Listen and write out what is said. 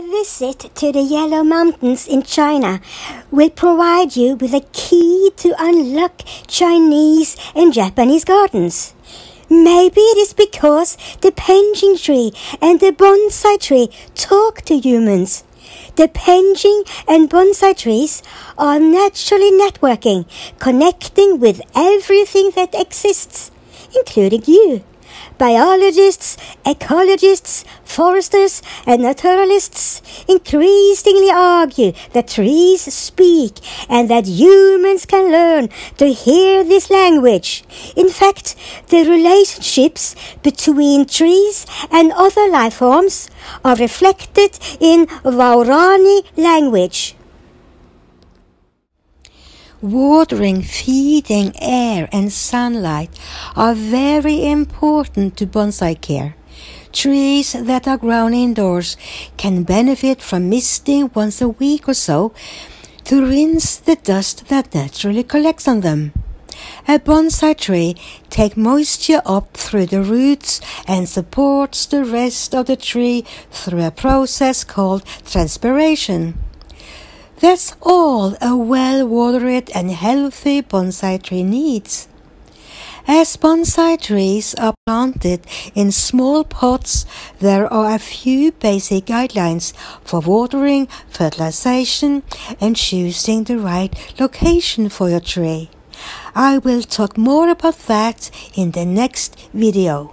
A visit to the Yellow Mountains in China will provide you with a key to unlock Chinese and Japanese gardens. Maybe it is because the penjing tree and the bonsai tree talk to humans. The penjing and bonsai trees are naturally networking, connecting with everything that exists, including you. Biologists, ecologists, foresters, and naturalists increasingly argue that trees speak and that humans can learn to hear this language. In fact, the relationships between trees and other life forms are reflected in Waorani language. Watering, feeding, air, and sunlight are very important to bonsai care. Trees that are grown indoors can benefit from misting once a week or so to rinse the dust that naturally collects on them. A bonsai tree takes moisture up through the roots and supports the rest of the tree through a process called transpiration. That's all a well-watered and healthy bonsai tree needs. As bonsai trees are planted in small pots, there are a few basic guidelines for watering, fertilization, and choosing the right location for your tree. I will talk more about that in the next video.